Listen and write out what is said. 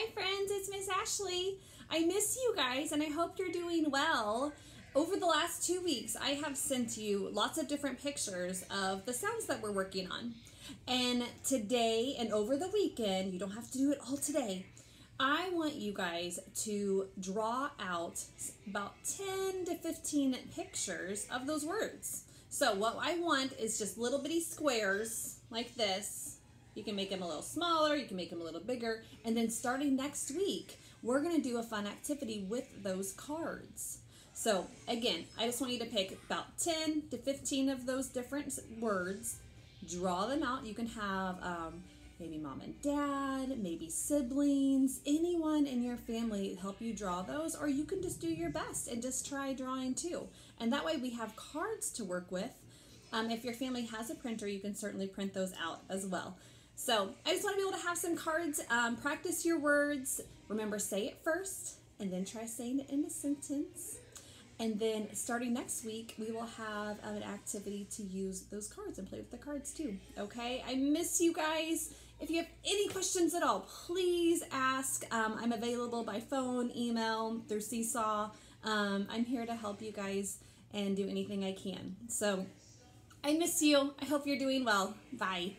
Hi, friends, it's Miss Ashley. I miss you guys and I hope you're doing well. Over the last two weeks, I have sent you lots of different pictures of the sounds that we're working on. And today and over the weekend, you don't have to do it all today, I want you guys to draw out about 10 to 15 pictures of those words. So what I want is just little bitty squares like this you can make them a little smaller, you can make them a little bigger, and then starting next week, we're gonna do a fun activity with those cards. So again, I just want you to pick about 10 to 15 of those different words, draw them out. You can have um, maybe mom and dad, maybe siblings, anyone in your family help you draw those, or you can just do your best and just try drawing too. And that way we have cards to work with. Um, if your family has a printer, you can certainly print those out as well. So I just want to be able to have some cards. Um, practice your words. Remember, say it first and then try saying it in a sentence. And then starting next week, we will have um, an activity to use those cards and play with the cards too. Okay? I miss you guys. If you have any questions at all, please ask. Um, I'm available by phone, email, through Seesaw. Um, I'm here to help you guys and do anything I can. So I miss you. I hope you're doing well. Bye.